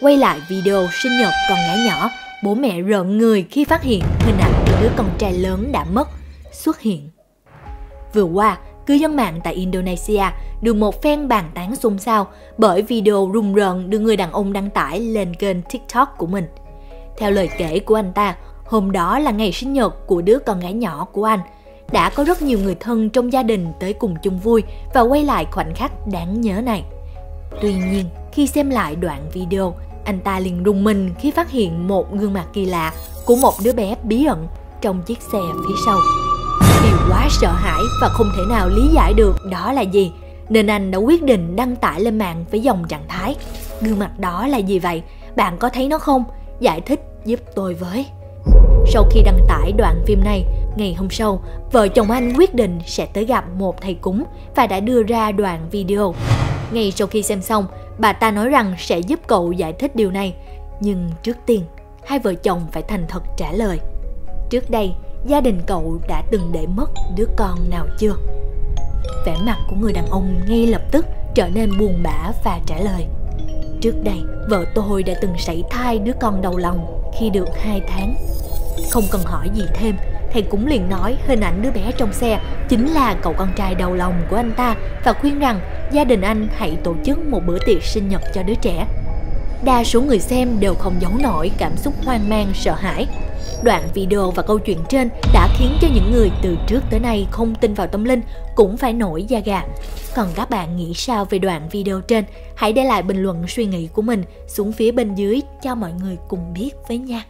quay lại video sinh nhật con gái nhỏ, bố mẹ rợn người khi phát hiện hình ảnh đứa con trai lớn đã mất xuất hiện. Vừa qua, cư dân mạng tại Indonesia được một phen bàn tán xôn xao bởi video rùng rợn được người đàn ông đăng tải lên kênh TikTok của mình. Theo lời kể của anh ta, hôm đó là ngày sinh nhật của đứa con gái nhỏ của anh. Đã có rất nhiều người thân trong gia đình tới cùng chung vui và quay lại khoảnh khắc đáng nhớ này. Tuy nhiên, khi xem lại đoạn video, anh ta liền rùng mình khi phát hiện một gương mặt kỳ lạ của một đứa bé bí ẩn trong chiếc xe phía sau. Điều quá sợ hãi và không thể nào lý giải được đó là gì, nên anh đã quyết định đăng tải lên mạng với dòng trạng thái. Gương mặt đó là gì vậy? Bạn có thấy nó không? Giải thích giúp tôi với. Sau khi đăng tải đoạn phim này, ngày hôm sau, vợ chồng anh quyết định sẽ tới gặp một thầy cúng và đã đưa ra đoạn video. Ngay sau khi xem xong, bà ta nói rằng sẽ giúp cậu giải thích điều này. Nhưng trước tiên, hai vợ chồng phải thành thật trả lời. Trước đây, gia đình cậu đã từng để mất đứa con nào chưa? Vẻ mặt của người đàn ông ngay lập tức trở nên buồn bã và trả lời. Trước đây, vợ tôi đã từng sảy thai đứa con đầu lòng khi được 2 tháng. Không cần hỏi gì thêm, thầy cũng liền nói hình ảnh đứa bé trong xe chính là cậu con trai đầu lòng của anh ta và khuyên rằng gia đình anh hãy tổ chức một bữa tiệc sinh nhật cho đứa trẻ. Đa số người xem đều không giấu nổi cảm xúc hoang mang, sợ hãi. Đoạn video và câu chuyện trên đã khiến cho những người từ trước tới nay không tin vào tâm linh cũng phải nổi da gà. Còn các bạn nghĩ sao về đoạn video trên? Hãy để lại bình luận suy nghĩ của mình xuống phía bên dưới cho mọi người cùng biết với nha.